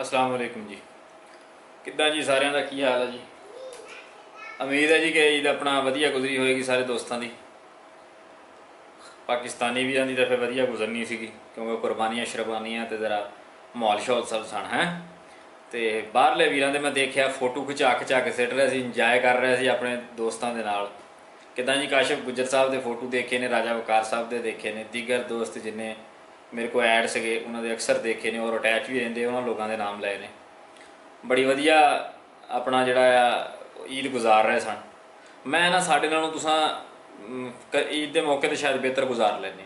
ਅਸਲਾਮ ਵਾਲੇਕੁਮ ਜੀ। ਕਿੱਦਾਂ ਜੀ ਸਾਰਿਆਂ ਦਾ ਕੀ ਹਾਲ ਹੈ ਜੀ? ਉਮੀਦ ਹੈ ਜੀ ਕਿ ਈਦ ਆਪਣਾ ਵਧੀਆ ਗੁਜ਼ਰੀ ਹੋਏਗੀ ਸਾਰੇ ਦੋਸਤਾਂ ਦੀ। ਪਾਕਿਸਤਾਨੀ ਵੀਰਾਂ ਦੀ ਤਾਂ ਫਿਰ ਵਧੀਆ ਗੁਜ਼ਰਨੀ ਸੀਗੀ, ਕਿਉਂਕਿ ਕੁਰਬਾਨੀਆਂ, ਸ਼ਰਬਾਨੀਆਂ ਤੇ ਜ਼ਰਾ ਮਾਹੌਲ ਸ਼ੌਲ ਸਭ ਸਨ ਹੈ? ਤੇ ਬਾਹਰਲੇ ਵੀਰਾਂ ਦੇ ਮੈਂ ਦੇਖਿਆ, ਫੋਟੋ ਖਿਚਾ ਖਿਚਾ ਕੇ ਸਿੱਟ ਰਹੇ ਸੀ, ਇੰਜੋਏ ਕਰ ਰਹੇ ਸੀ ਆਪਣੇ ਦੋਸਤਾਂ ਦੇ ਨਾਲ। ਕਿਦਾਂ ਜੀ, ਕਾਸ਼ਫ ਗੁੱਜਰ ਸਾਹਿਬ ਦੇ ਫੋਟੋ ਦੇਖੇ ਨੇ, ਰਾਜਾ ਵਕਾਰ ਸਾਹਿਬ ਦੇ ਦੇਖੇ ਨੇ, ਦੀਗਰ ਦੋਸਤ ਜਿੰਨੇ ਮੇਰੇ ਕੋਲ ਐਡ ਸੀਗੇ, ਉਹਨਾਂ ਦੇ ਅਕਸਰ ਦੇਖੇ ਨੇ, ਔਰ ਅਟੈਚ ਵੀ ਰਹਿੰਦੇ ਉਹਨਾਂ ਲੋਕਾਂ ਦੇ ਨਾਮ ਲਏ ਨੇ। ਬੜੀ ਵਧੀਆ ਆਪਣਾ ਜਿਹੜਾ ਆ, ਈਦ ਗੁਜ਼ਾਰ ਰਹੇ ਸਨ। ਮੈਂ ਨਾ ਸਾਡੇ ਨਾਲੋਂ ਤੁਸੀਂ ਈਦ ਦੇ ਮੌਕੇ ਤੇ ਸ਼ਾਇਦ ਬਿਹਤਰ ਗੁਜ਼ਾਰ ਲੈਂਦੇ।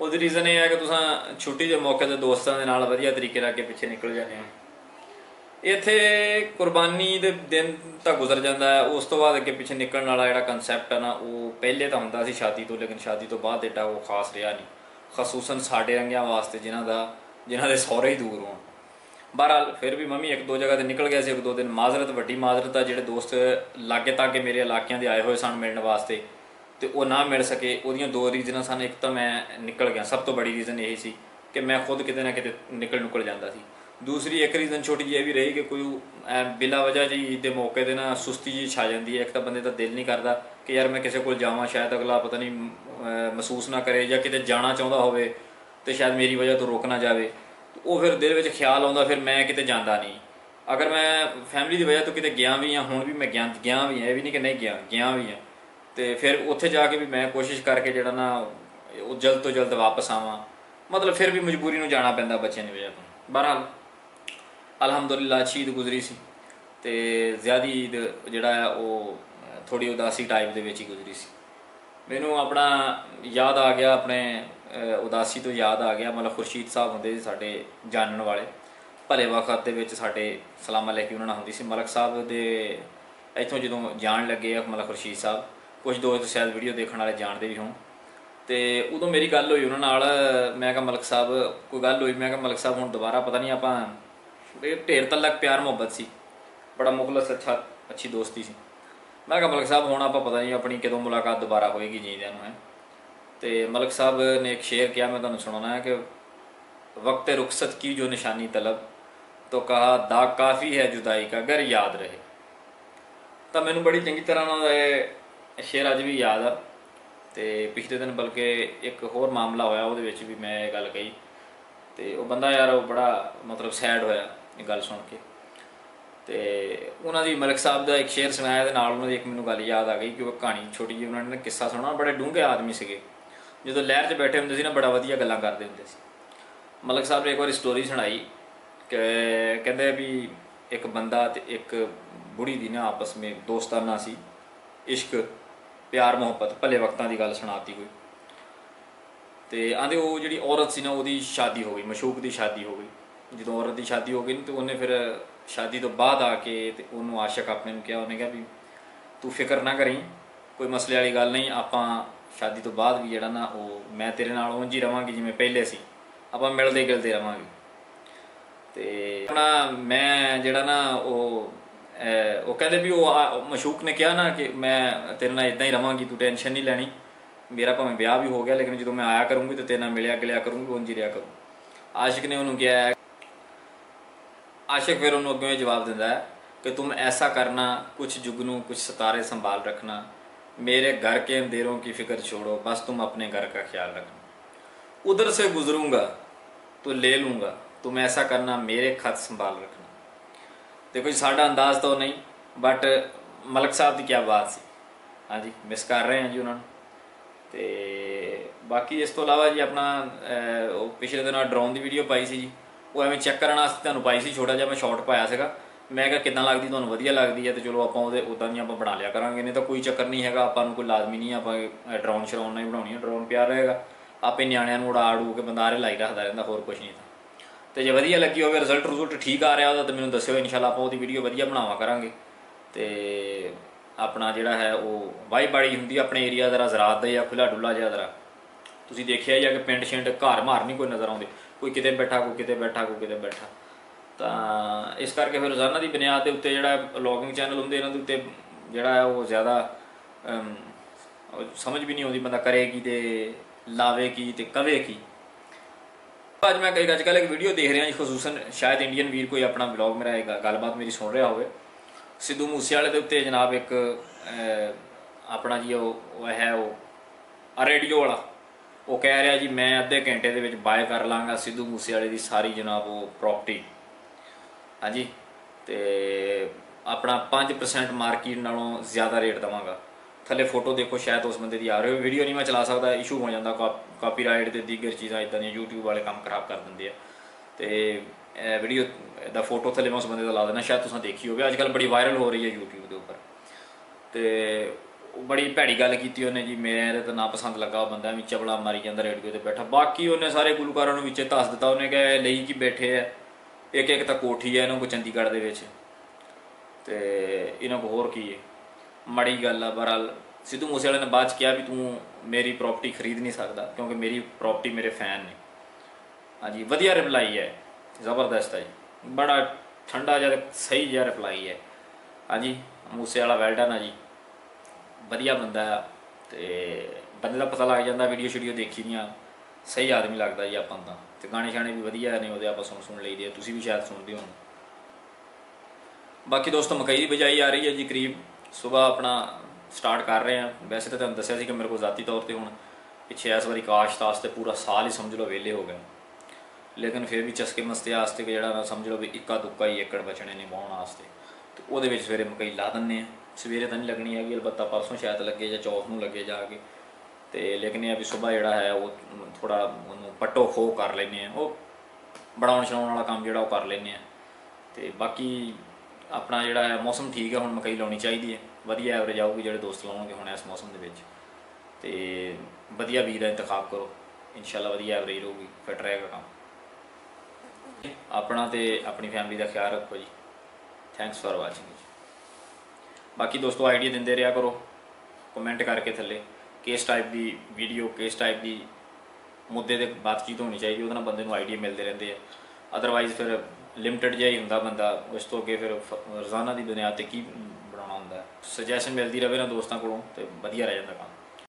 ਉਹਦੀ ਰੀਜ਼ਨ ਇਹ ਹੈ ਕਿ ਤੁਸੀਂ ਛੁੱਟੀ ਦੇ ਮੌਕੇ ਤੇ ਦੋਸਤਾਂ ਦੇ ਨਾਲ ਵਧੀਆ ਤਰੀਕੇ ਨਾਲ ਅੱਗੇ ਪਿੱਛੇ ਨਿਕਲ ਜਾਂਦੇ ਹੋ। ਇੱਥੇ ਕੁਰਬਾਨੀ ਦੇ ਦਿਨ ਤਾਂ ਗੁਜ਼ਰ ਜਾਂਦਾ ਹੈ, ਉਸ ਤੋਂ ਬਾਅਦ ਅੱਗੇ ਪਿੱਛੇ ਨਿਕਲਣ ਵਾਲਾ ਜਿਹੜਾ ਕਨਸੈਪਟ ਹੈ ਨਾ, ਉਹ ਪਹਿਲੇ ਤਾਂ ਹੁੰਦਾ ਸੀ ਸ਼ਾਦੀ ਤੋਂ, ਲੇਕਿਨ ਸ਼ਾਦੀ ਤੋਂ ਬਾਅਦ ਏਡਾ ਉਹ ਖਾਸ ਰਿਹਾ ਨਹੀਂ। ਖਸੂਸਨ ਸਾਡੇ ਰੰਗਿਆਂ ਵਾਸਤੇ ਜਿਨ੍ਹਾਂ ਦਾ, ਜਿਨ੍ਹਾਂ ਦੇ ਸਹੁਰੇ ਹੀ ਦੂਰ ਹੋਣ। ਬਹਰਾਲ ਫਿਰ ਵੀ ਮੰਮੀ ਇੱਕ ਦੋ ਜਗ੍ਹਾ ਤੇ ਨਿਕਲ ਗਿਆ ਸੀ, ਇੱਕ ਦੋ ਦਿਨ। ਮਾਜ਼ਰਤ, ਵੱਡੀ ਮਾਜ਼ਰਤ ਆ, ਜਿਹੜੇ ਦੋਸਤ ਲਾਗੇ ਤਾਗੇ ਮੇਰੇ ਇਲਾਕਿਆਂ ਦੇ ਆਏ ਹੋਏ ਸਨ ਮਿਲਣ ਵਾਸਤੇ। ਤੇ ਉਹ ਨਾ ਮਿਲ ਸਕੇ, ਉਹਦੀਆਂ ਦੋ ਰੀਜ਼ਨਾਂ ਸਨ। ਇੱਕ ਤਾਂ ਮੈਂ ਨਿਕਲ ਗਿਆ। ਸਭ ਤੋਂ ਬੜੀ ਰੀਜ਼ਨ ਇਹ ਸੀ ਕਿ ਮੈਂ ਖੁਦ ਕਿਤੇ ਨਾ ਕਿਤੇ ਨਿਕਲ ਨੁਕਲ ਜਾਂਦਾ ਸੀ। ਦੂਸਰੀ ਇੱਕ ਰੀਜ਼ਨ ਛੋਟੀ ਜਿਹੀ ਇਹ ਵੀ ਰਹੀ ਕਿ ਕੋਈ ਬਿਲਾ ਵਜ੍ਹਾ ਜੀ ਈਦ ਦੇ ਮੌਕੇ ਤੇ ਨਾ ਸੁਸਤੀ ਜੀ ਛਾ ਜਾਂਦੀ ਹੈ। ਇੱਕ ਤਾਂ ਬੰਦੇ ਦਾ ਦਿਲ ਨਹੀਂ ਕਰਦਾ। ਕਿ ਯਾਰ ਮੈਂ ਕਿਸੇ ਕੋਲ ਜਾਵਾਂ, ਸ਼ਾਇਦ ਅਗਲਾ ਪਤਾ ਨਹੀਂ ਮਹਿਸੂਸ ਨਾ ਕਰੇ ਜਾਂ ਕਿਤੇ ਜਾਣਾ ਚਾਹੁੰਦਾ ਹੋਵੇ ਤੇ ਸ਼ਾਇਦ ਮੇਰੀ ਵਜ੍ਹਾ ਤੋਂ ਰੋਕ ਨਾ ਜਾਵੇ। ਉਹ ਫਿਰ ਦਿਲ ਵਿੱਚ ਖਿਆਲ ਆਉਂਦਾ, ਫਿਰ ਮੈਂ ਕਿਤੇ ਜਾਂਦਾ ਨਹੀਂ। ਅਗਰ ਮੈਂ ਫੈਮਿਲੀ ਦੀ ਵਜ੍ਹਾ ਤੋਂ ਕਿਤੇ ਗਿਆ ਵੀ ਆ ਹੁਣ ਵੀ ਮੈਂ ਗਿਆ ਗਿਆ ਵੀ ਆ ਇਹ ਵੀ ਨਹੀਂ ਕਿ ਨਹੀਂ ਗਿਆ ਗਿਆ ਵੀ ਆ ਤੇ ਫਿਰ ਉੱਥੇ ਜਾ ਕੇ ਵੀ ਮੈਂ ਕੋਸ਼ਿਸ਼ ਕਰਕੇ ਜਿਹੜਾ ਨਾ, ਉਹ ਜਲਦ ਤੋਂ ਜਲਦ ਵਾਪਸ ਆਵਾਂ। ਮਤਲਬ ਫਿਰ ਵੀ ਮਜਬੂਰੀ ਨੂੰ ਜਾਣਾ ਪੈਂਦਾ ਬੱਚਿਆਂ ਦੀ ਵਜ੍ਹਾ ਤੋਂ। ਬਹਰਾਲ ਅਲਹਮਦੁਲਿਲਾ ਅੱਛੀ ਈਦ ਗੁਜ਼ਰੀ ਸੀ ਤੇ ਜ਼ਿਆਦੀ ਈਦ ਜਿਹੜਾ ਆ, ਉਹ ਥੋੜੀ ਉਦਾਸੀ ਟਾਈਪ ਦੇ ਵਿੱਚ ਹੀ ਗੁਜ਼ਰੀ ਸੀ। ਮੈਨੂੰ ਆਪਣਾ ਯਾਦ ਆ ਗਿਆ, ਆਪਣੇ ਉਦਾਸੀ ਤੋਂ ਯਾਦ ਆ ਗਿਆ। ਮਤਲਬ ਖੁਰਸ਼ੀਦ ਸਾਹਿਬ ਹੁੰਦੇ ਸੀ ਸਾਡੇ ਜਾਣਨ ਵਾਲੇ। ਭਲੇ ਵਕਤ ਦੇ ਵਿੱਚ ਸਾਡੇ ਸਲਾਮਾਂ ਲੈ ਕੇ ਉਹਨਾਂ ਨਾਲ ਹੁੰਦੀ ਸੀ। ਮਲਕ ਸਾਹਿਬ ਦੇ ਇੱਥੋਂ ਜਦੋਂ ਜਾਣ ਲੱਗੇ ਆ ਮਲਕ ਖੁਰਸ਼ੀਦ ਸਾਹਿਬ, ਕੁਝ ਦੋਸਤ ਸ਼ਾਇਦ ਵੀਡੀਓ ਦੇਖਣ ਵਾਲੇ ਜਾਣਦੇ ਵੀ ਹੋਣ। ਤੇ ਉਦੋਂ ਮੇਰੀ ਗੱਲ ਹੋਈ ਉਹਨਾਂ ਨਾਲ। ਮੈਂ ਕਿਹਾ, ਮਲਕ ਸਾਹਿਬ, ਕੋਈ ਗੱਲ ਹੋਈ? ਮੈਂ ਕਿਹਾ, ਮਲਕ ਸਾਹਿਬ, ਹੁਣ ਦੁਬਾਰਾ ਪਤਾ ਨਹੀਂ ਆਪਾਂ, ਇਹ ਢੇਰ ਤੱਕ ਪਿਆਰ ਮੁਹੱਬਤ ਸੀ। ਬੜਾ ਮੁਖਲਸ, ਅੱਛਾ, ਅੱਛੀ ਦੋਸਤੀ ਸੀ। ਮੈਂ ਕਿਹਾ ਮਲਕ ਸਾਹਿਬ, ਹੁਣ ਆਪਾਂ ਪਤਾ ਨਹੀਂ ਆਪਣੀ ਕਦੋਂ ਮੁਲਾਕਾਤ ਦੁਬਾਰਾ ਹੋਏਗੀ ਜੀਂਦਿਆਂ ਨੂੰ, ਹੈ। ਤੇ ਮਲਕ ਸਾਹਿਬ ਨੇ ਇੱਕ ਸ਼ੇਰ ਕਿਹਾ, ਮੈਂ ਤੁਹਾਨੂੰ ਸੁਣਾਉਣਾ ਹੈ ਕਿ ਵਕਤ ਰੁਖਸਤ ਕੀ ਜੋ ਨਿਸ਼ਾਨੀ ਤਲਬ, ਤੋ ਕਹਾ ਦਾ ਕਾਫੀ ਹੈ ਜੁਦਾਈ ਕਾ ਗਰ ਯਾਦ ਰਹੇ। ਤਾਂ ਮੈਨੂੰ ਬੜੀ ਚੰਗੀ ਤਰ੍ਹਾਂ ਨਾਲ ਇਹ ਸ਼ੇਰ ਅੱਜ ਵੀ ਯਾਦ ਆ, ਤੇ ਪਿਛਲੇ ਦਿਨ ਬਲਕਿ ਇੱਕ ਹੋਰ ਮਾਮਲਾ ਹੋਇਆ, ਉਹਦੇ ਵਿੱਚ ਵੀ ਮੈਂ ਇਹ ਗੱਲ ਕਹੀ। ਤੇ ਉਹ ਬੰਦਾ ਯਾਰ, ਉਹ ਬੜਾ ਮਤਲਬ ਸੈਡ ਹੋਇਆ, ਇਹ ਗੱਲ ਸੁਣ ਕੇ। ਤੇ ਉਹਨਾਂ ਦੀ ਮਲਕ ਸਾਹਿਬ ਦਾ ਇੱਕ ਸ਼ੇਰ ਸੁਣਾਇਆ ਤੇ ਨਾਲ ਉਹਨਾਂ ਦੀ ਇੱਕ ਮੈਨੂੰ ਗੱਲ ਯਾਦ ਆ ਗਈ ਕਿ ਉਹ ਕਹਾਣੀ ਛੋਟੀ ਜਿਹੀ, ਉਹਨਾਂ ਨੇ ਕਿੱਸਾ ਸੁਣਾ ਬੜੇ ਡੂੰਘੇ ਆਦਮੀ ਸੀਗੇ। ਜਦੋਂ ਲਹਿਰ 'ਚ ਬੈਠੇ ਹੁੰਦੇ ਸੀ ਨਾ, ਬੜਾ ਵਧੀਆ ਗੱਲਾਂ ਕਰਦੇ ਹੁੰਦੇ ਸੀ। ਮਲਕ ਸਾਹਿਬ ਨੇ ਇੱਕ ਵਾਰੀ ਸਟੋਰੀ ਸੁਣਾਈ ਕਿ ਕਹਿੰਦੇ ਵੀ ਇੱਕ ਬੰਦਾ ਤੇ ਇੱਕ ਬੁੜੀ ਦੀ ਨਾ ਆਪਸ ਵਿੱਚ ਦੋਸਤਾਨਾ ਸੀ, ਇਸ਼ਕ, ਪਿਆਰ, ਮੁਹੱਬਤ, ਭਲੇ ਵਕਤਾਂ ਦੀ ਗੱਲ ਸੁਣਾਤੀ ਕੋਈ ਤੇ ਆਂਦੇ ਉਹ ਜਿਹੜੀ ਔਰਤ ਸੀ ਨਾ, ਉਹਦੀ ਸ਼ਾਦੀ ਹੋ ਗਈ ਮਸ਼ੂਕ ਦੀ ਸ਼ਾਦੀ ਹੋ ਗਈ। ਜਦੋਂ ਔਰਤ ਦੀ ਸ਼ਾਦੀ ਹੋ ਗਈ ਤੇ ਉਹਨੇ ਫਿਰ ਸ਼ਾਦੀ ਤੋਂ ਬਾਅਦ ਆ ਕੇ ਤੇ ਉਹਨੂੰ ਆਸ਼ਕ ਆਪਣੇ ਨੂੰ ਕਿਹਾ ਉਹਨੇ ਕਿਹਾ ਵੀ ਤੂੰ ਫਿਕਰ ਨਾ ਕਰੀ ਕੋਈ ਮਸਲੇ ਵਾਲੀ ਗੱਲ ਨਹੀਂ ਆਪਾਂ ਸ਼ਾਦੀ ਤੋਂ ਬਾਅਦ ਵੀ ਜਿਹੜਾ ਨਾ ਉਹ ਮੈਂ ਤੇਰੇ ਨਾਲ ਉਂਝ ਹੀ ਰਵਾਂਗੀ ਜਿਵੇਂ ਪਹਿਲੇ ਸੀ ਆਪਾਂ ਮਿਲਦੇ ਗਿਲਦੇ ਰਵਾਂਗੇ ਤੇ ਆਪਣਾ ਮੈਂ ਜਿਹੜਾ ਨਾ ਉਹ ਉਹ ਕਹਿੰਦੇ ਵੀ ਉਹ ਮਸ਼ੂਕ ਨੇ ਕਿਹਾ ਨਾ ਕਿ ਮੈਂ ਤੇਰੇ ਨਾਲ ਇਦਾਂ ਹੀ ਰਵਾਂਗੀ ਤੂੰ ਟੈਨਸ਼ਨ ਨਹੀਂ ਲੈਣੀ ਮੇਰਾ ਭਾਵੇਂ ਵਿਆਹ ਵੀ ਹੋ ਗਿਆ ਲੇਕਿਨ ਜਦੋਂ ਮੈਂ ਆਇਆ ਕਰੂੰਗੀ ਤੇ ਤੇਰੇ ਨਾਲ ਮਿਲਿਆ ਗਿਲਿਆ ਕਰੂੰਗੀ ਉਂਝ ਹੀ ਰਿਹਾ ਕਰੂੰ ਆਸ਼ਿਕ ਨੇ ਉਹਨੂੰ ਕਿਹਾ ਆਸ਼ਿਕ ਫਿਰ ਉਹਨੂੰ ਅੱਗੇ ਜਵਾਬ ਦਿੰਦਾ ਹੈ कि तुम ऐसा करना कुछ जुगनू कुछ सितारे संभाल रखना मेरे घर के अंधेरों की फिक्र छोड़ो बस तुम अपने घर का ख्याल रखना उधर से गुजरूंगा तो ले लूंगा तुम ऐसा करना मेरे खत संभाल रखना देखो जी साढ़ा अंदाज तो नहीं बट ਮਲਕ ਸਾਹਿਬ ਦੀ ਕੀ ਬਾਤ ਸੀ ਹਾਂਜੀ ਮਿਸ ਕਰ ਰਹੇ ਹਾਂ ਜੀ ਉਹਨਾਂ ਨੂੰ ਤੇ ਬਾਕੀ ਇਸ ਤੋਂ ਇਲਾਵਾ ਜੀ ਆਪਣਾ ਉਹ ਪਿਛਲੇ ਦਿਨਾਂ ਡਰੋਨ ਦੀ ਵੀਡੀਓ ਪਾਈ ਸੀ ਜੀ ਉਹ ਐਵੇਂ ਚੈੱਕ ਕਰਨ ਵਾਸਤੇ ਤੁਹਾਨੂੰ ਪਾਈ ਸੀ ਛੋਟਾ ਜਿਹਾ, ਮੈਂ ਸ਼ਾਰਟ ਪਾਇਆ ਸੀਗਾ। ਮੈਂ ਕਿਹਾ ਕਿਦਾਂ ਲੱਗਦੀ, ਤੁਹਾਨੂੰ ਵਧੀਆ ਲੱਗਦੀ ਹੈ ਤੇ ਚਲੋ ਆਪਾਂ ਉਹਦੇ ਉਦਾਂ ਦੀਆਂ ਆਪਾਂ ਬਣਾ ਲਿਆ ਕਰਾਂਗੇ। ਨਹੀਂ ਤਾਂ ਕੋਈ ਚੱਕਰ ਨਹੀਂ ਹੈਗਾ, ਆਪਾਂ ਨੂੰ ਕੋਈ ਲਾਜ਼ਮੀ ਨਹੀਂ ਆਪਾਂ ਡਰੋਨ ਸ਼ਰੋਨ ਨਹੀਂ ਬਣਾਉਣੀ ਹੈ ਡਰੋਨ ਪਿਆਰ ਰਹੇਗਾ। ਆਪੇ ਨਿਆਣਿਆਂ ਨੂੰ ਉਡਾ ਉਡੂ ਕੇ ਬੰਦਾਰੇ ਲਾਈ ਰੱਖਦਾ ਰਹਿੰਦਾ, ਹੋਰ ਕੁਝ ਨਹੀਂ ਤਾਂ। ਤੇ ਜੇ ਵਧੀਆ ਲੱਗੀ ਹੋਵੇ ਰਿਜ਼ਲਟ ਰਿਜ਼ਲਟ ਠੀਕ ਆ ਰਿਹਾ ਉਹਦਾ, ਤਾਂ ਮੈਨੂੰ ਦੱਸਿਓ, ਇਨਸ਼ਾਅੱਲਾ ਆਪਾਂ ਉਹਦੀ ਵੀਡੀਓ ਵਧੀਆ ਬਣਾਵਾ ਕਰਾਂਗੇ। ਤੇ ਆਪਣਾ ਜਿਹੜਾ ਹੈ, ਉਹ ਵਾਈ ਬਾੜੀ ਹੁੰਦੀ ਆਪਣੇ ਏਰੀਆ ਜ਼ਰਾ ਜ਼ਰਾਤ ਦਾ ਜਾਂ ਖੁੱਲਾ ਡੁੱਲਾ ਜਿਹਾ ਜ਼ਰਾ। ਤੁਸੀਂ ਦੇਖਿਆ ਜਾਂ ਕਿ ਪਿੰਡ ਛਿੰਡ ਘਰ ਮਾਰ ਨਹੀਂ ਕੋਈ ਨਜ਼ਰ ਆਉਂਦੇ। ਕੋਈ ਕਿਤੇ ਬੈਠਾ, ਕੋਈ ਕਿਤੇ ਬੈਠਾ, ਕੋਈ ਕਿਤੇ ਬੈਠਾ। ਤਾਂ ਇਸ ਕਰਕੇ ਫਿਰ ਰੋਜ਼ਾਨਾ ਦੀ ਬੁਨਿਆਦ ਦੇ ਉੱਤੇ ਜਿਹੜਾ ਲੌਗਿੰਗ ਚੈਨਲ ਹੁੰਦੇ, ਇਹਨਾਂ ਦੇ ਉੱਤੇ ਜਿਹੜਾ ਹੈ ਉਹ ਜ਼ਿਆਦਾ ਸਮਝ ਵੀ ਨਹੀਂ ਆਉਂਦੀ ਬੰਦਾ ਕਰੇ ਕੀ ਤੇ ਲਾਵੇ ਕੀ ਤੇ ਕਵੇ ਕੀ। ਅੱਜ ਮੈਂ ਕਈ ਅੱਜ ਕੱਲ੍ਹ ਇੱਕ ਵੀਡੀਓ ਦੇਖ ਰਿਹਾ ਜੀ, ਖਸੂਸਨ ਸ਼ਾਇਦ ਇੰਡੀਅਨ ਵੀਰ ਕੋਈ ਆਪਣਾ ਵਲੌਗ ਮੇਰਾ ਇਹ ਗੱਲਬਾਤ ਮੇਰੀ ਸੁਣ ਰਿਹਾ ਹੋਵੇ। ਸਿੱਧੂ ਮੂਸੇਵਾਲੇ ਦੇ ਉੱਤੇ ਜਨਾਬ ਇੱਕ ਆਪਣਾ ਜੀ ਉਹ ਹੈ ਉਹ ਰੇਡੀਓ ਵਾਲਾ। ਉਹ ਕਹਿ ਰਿਹਾ ਜੀ, ਮੈਂ ਅੱਧੇ ਘੰਟੇ ਦੇ ਵਿੱਚ ਬਾਏ ਕਰ ਲਾਂਗਾ ਸਿੱਧੂ ਮੂਸੇਵਾਲੇ ਦੀ ਸਾਰੀ ਜਨਾਬ ਉਹ ਪ੍ਰਾਪਰਟੀ ਹਾਂਜੀ? ਤੇ ਆਪਣਾ 5% ਮਾਰਕੀਟ ਨਾਲੋਂ ਜ਼ਿਆਦਾ ਰੇਟ ਦਵਾਂਗਾ। ਥੱਲੇ ਫੋਟੋ ਦੇਖੋ, ਸ਼ਾਇਦ ਉਸ ਬੰਦੇ ਦੀ ਆ ਰਹੀ ਹੋਵੇ। ਵੀਡੀਓ ਨਹੀਂ ਮੈਂ ਚਲਾ ਸਕਦਾ ਇਸ਼ੂ ਹੋ ਜਾਂਦਾ ਕਾਪੀਰਾਈਟ ਤੇ ਦੀਗਰ ਚੀਜ਼ਾਂ ਇਦਾਂ ਦੀਆਂ YouTube ਵਾਲੇ ਕੰਮ ਖਰਾਬ ਕਰ ਦਿੰਦੇ ਆ। ਤੇ ਵੀਡੀਓ ਦਾ ਫੋਟੋ ਥੱਲੇ ਮੈਂ ਉਸ ਬੰਦੇ ਦਾ ਲਾ ਦੇਣਾ ਸ਼ਾਇਦ ਤੁਸੀਂ ਦੇਖੀ ਹੋਵੇ। ਅੱਜ ਕੱਲ ਬੜੀ ਵਾਇਰਲ ਹੋ ਰਹੀ ਹੈ YouTube ਦੇ ਉੱਪਰ। ਤੇ ਉਹ ਬੜੀ ਭੈੜੀ ਗੱਲ ਕੀਤੀ ਉਹਨੇ ਜੀ, ਮੇਰੇ ਤਾਂ ਨਾ ਪਸੰਦ ਲੱਗਾ ਉਹ ਬੰਦਾ ਵੀ ਚਬਲਾ ਮਾਰੀ ਜਾਂਦਾ, ਰੇਡੀਓ ਤੇ ਬੈਠਾ। ਬਾਕੀ ਉਹਨੇ ਸਾਰੇ ਗੁਲਕਾਰਾਂ ਨੂੰ ਵਿੱਚੇ ਧੱਸ ਦਿੱਤਾ, ਉਹਨੇ ਕਿਹਾ ਲਈ ਕੀ ਬੈਠੇ ਆ? ਇੱਕ ਇੱਕ ਤਾਂ ਕੋਠੀ ਹੈ ਇਹਨਾਂ ਕੋ ਚੰਡੀਗੜ੍ਹ ਦੇ ਵਿੱਚ। ਤੇ ਇਹਨਾਂ ਕੋ ਹੋਰ ਕੀ ਹੈ ਮੜੀ ਗੱਲ ਆ, ਬਹਰਹਾਲ, ਸਿੱਧੂ ਮੂਸੇਵਾਲੇ ਨੇ ਬਾਅਦ ਚ ਕਿਹਾ ਵੀ ਤੂੰ ਮੇਰੀ ਪ੍ਰਾਪਰਟੀ ਖਰੀਦ ਨਹੀਂ ਸਕਦਾ, ਕਿਉਂਕਿ ਮੇਰੀ ਪ੍ਰਾਪਰਟੀ ਮੇਰੇ ਫੈਨ ਨੇ। ਹਾਂਜੀ, ਵਧੀਆ ਰਿਪਲਾਈ ਹੈ ਜ਼ਬਰਦਸਤ ਹੈ ਜੀ। ਬੜਾ ਠੰਡਾ ਜਿਹਾ ਸਹੀ ਜਿਹਾ ਰਿਪਲਾਈ ਹੈ ਹਾਂਜੀ, ਮੂਸੇਵਾਲਾ ਵੈਲ ਡਨ ਆ ਜੀ। ਵਧੀਆ ਬੰਦਾ ਆ ਤੇ ਬੰਦੇ ਦਾ ਪਤਾ ਲੱਗ ਜਾਂਦਾ ਵੀਡੀਓ ਸ਼ੀਡੀਓ ਦੇਖੀ ਦੀਆਂ, ਸਹੀ ਆਦਮੀ ਲੱਗਦਾ ਜੀ ਆਪਾਂ ਤਾਂ। ਤੇ ਗਾਣੇ ਸ਼ਾਣੇ ਵੀ ਵਧੀਆ ਨੇ, ਉਹਦੇ ਆਪਾਂ ਸੁਣ ਸੁਣ ਲਈਦੇ ਆ, ਤੁਸੀਂ ਵੀ ਸ਼ਾਇਦ ਸੁਣਦੇ ਹੋ ਬਾਕੀ ਦੋਸਤੋ, ਮਕਈ ਦੀ ਬਿਜਾਈ ਆ ਰਹੀ ਹੈ ਜੀ ਕਰੀਬ, ਸਵੇਰ ਆਪਣਾ ਸਟਾਰਟ ਕਰ ਰਹੇ ਆ ਵੈਸੇ ਤਾਂ ਤੁਹਾਨੂੰ ਦੱਸਿਆ ਸੀ ਕਿ ਮੇਰੇ ਕੋਲ ਜ਼ਾਤੀ ਤੌਰ ਤੇ ਹੁਣ ਪਿੱਛੇ ਇਸ ਵਾਰੀ ਕਾਸ਼ਤ ਤਾਸ ਤੇ ਪੂਰਾ ਸਾਲ ਹੀ ਸਮਝ ਲਓ ਵਿਹਲੇ ਹੋ ਗਏ। ਲੇਕਿਨ ਫਿਰ ਵੀ ਚਸਕੇ ਮਸਤੇ ਆਸਤੇ ਕਿ ਜਿਹੜਾ ਨਾ ਸਮਝ ਲਓ ਵੀ ਇੱਕਾ ਦੁੱਕਾ ਹੀ ਏਕੜ ਬਚਣੇ ਨੇ ਵਾਹੁਣ ਵਾਸਤੇ। ਤੇ ਉਹਦੇ ਵਿੱਚ ਸਵੇਰੇ ਮਕਈ ਲਾ ਦਿੰਨੇ ਆ ਸਵੇਰੇ ਤਾਂ ਨਹੀਂ ਲੱਗਣੀ ਹੈਗੀ, ਅਲਬੱਤਾ ਪਰਸੋਂ ਸ਼ਾਇਦ ਲੱਗੇ ਜਾਂ ਚੌਥ ਨੂੰ ਲੱਗੇ ਜਾ ਕੇ। ਤੇ ਲੇਕਿਨ ਇਹ ਆ ਵੀ ਸਵੇਰ ਜਿਹੜਾ ਹੈ, ਉਹ ਥੋੜਾ ਉਹਨੂੰ ਪੱਟੋ ਖੋ ਕਰ ਲੈਨੇ ਆ ਉਹ ਬਣਾਉਣ ਛਣਾਉਣ ਵਾਲਾ ਕੰਮ ਜਿਹੜਾ ਉਹ ਕਰ ਲੈਨੇ ਆ ਤੇ ਬਾਕੀ ਆਪਣਾ ਜਿਹੜਾ ਹੈ, ਮੌਸਮ ਠੀਕ ਹੈ, ਹੁਣ ਮਕਈ ਲਾਉਣੀ ਚਾਹੀਦੀ ਹੈ। ਵਧੀਆ ਐਵਰੇਜ ਆਊਗੀ, ਜਿਹੜੇ ਦੋਸਤ ਲਾਉਣਗੇ ਹੁਣ ਇਸ ਮੌਸਮ ਦੇ ਵਿੱਚ। ਤੇ ਵਧੀਆ ਬੀਜ ਦਾ ਇੰਤਖਾਬ ਕਰੋ। ਇਨਸ਼ਾਅੱਲਾ ਵਧੀਆ ਐਵਰੇਜ ਰਹੂਗੀ ਫਿਟ ਰਹੇਗਾ ਕੰਮ। ਆਪਣਾ ਤੇ ਆਪਣੀ ਫੈਮਿਲੀ ਦਾ ਖਿਆਲ ਰੱਖੋ ਜੀ। ਥੈਂਕਸ ਫॉर ਵਾਚਿੰਗ ਬਾਕੀ ਦੋਸਤੋ ਆਈਡੀਆ ਦਿੰਦੇ ਰਿਹਾ ਕਰੋ ਕਮੈਂਟ ਕਰਕੇ ਥੱਲੇ, ਕਿਸ ਟਾਈਪ ਦੀ ਵੀਡੀਓ ਕਿਸ ਟਾਈਪ ਦੀ ਮੁੱਦੇ ਤੇ ਬਾਤਚੀਤ ਹੋਣੀ ਚਾਹੀਦੀ, ਉਹਦੇ ਨਾਲ ਬੰਦੇ ਨੂੰ ਆਈਡੀਆ ਮਿਲਦੇ ਰਹਿੰਦੇ ਆ। ਅਦਰਵਾਈਜ਼ ਫਿਰ ਲਿਮਟਿਡ ਜਿਹਾ ਹੀ ਹੁੰਦਾ ਬੰਦਾ, ਉਸ ਤੋਂ ਅੱਗੇ ਫਿਰ ਫ- ਰੋਜ਼ਾਨਾ ਦੀ ਬੁਨਿਆਦ ਤੇ ਕੀ ਬਣਾਉਣਾ ਹੁੰਦਾ। ਸੁਜੈਸ਼ਨ ਮਿਲਦੀ ਰਹੇ ਨਾ ਦੋਸਤਾਂ ਕੋਲੋਂ ਤੇ ਵਧੀਆ ਰਹਿ ਜਾਂਦਾ ਕੰਮ।